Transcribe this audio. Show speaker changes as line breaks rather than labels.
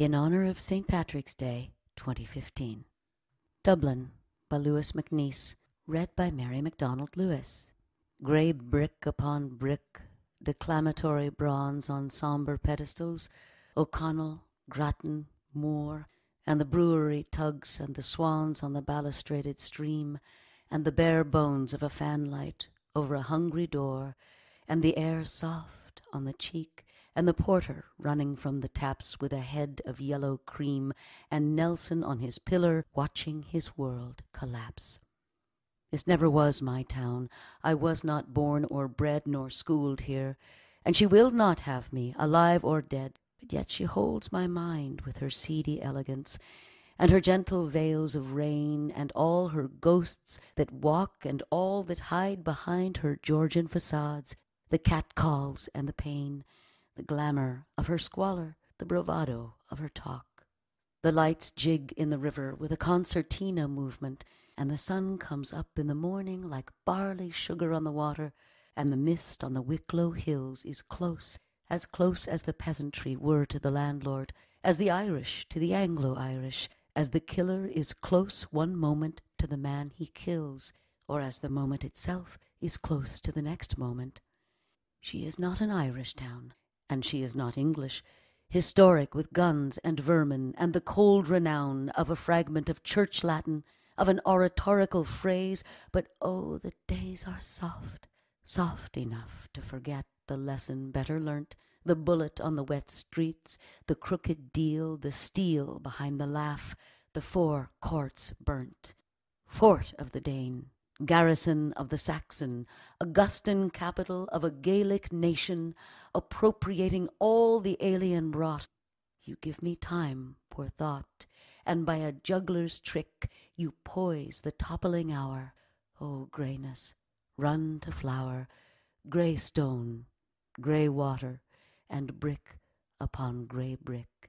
in honor of St. Patrick's Day 2015. Dublin by Louis MacNeice, read by Mary McDonald Lewis. Grey brick upon brick, declamatory bronze on sombre pedestals, O'Connell, Grattan, Moore, and the brewery tugs and the swans on the balustraded stream, and the bare bones of a fanlight over a hungry door, and the air soft on the cheek, and the porter running from the taps with a head of yellow cream, and Nelson on his pillar watching his world collapse. This never was my town. I was not born or bred nor schooled here, and she will not have me, alive or dead, but yet she holds my mind with her seedy elegance, and her gentle veils of rain, and all her ghosts that walk, and all that hide behind her Georgian facades, the catcalls and the pain, the glamour of her squalor, the bravado of her talk. The lights jig in the river with a concertina movement, and the sun comes up in the morning like barley sugar on the water, and the mist on the Wicklow hills is close, as close as the peasantry were to the landlord, as the Irish to the Anglo-Irish, as the killer is close one moment to the man he kills, or as the moment itself is close to the next moment. She is not an Irish town, and she is not English, historic with guns and vermin, and the cold renown of a fragment of church Latin, of an oratorical phrase, but oh, the days are soft, soft enough to forget the lesson better learnt, the bullet on the wet streets, the crooked deal, the steel behind the laugh, the four courts burnt. Fort of the Dane, garrison of the Saxon, Augustan capital of a Gaelic nation, appropriating all the alien brought. You give me time poor thought, and by a juggler's trick you poise the toppling hour. O oh, greyness, run to flower, grey stone, grey water, and brick upon grey brick.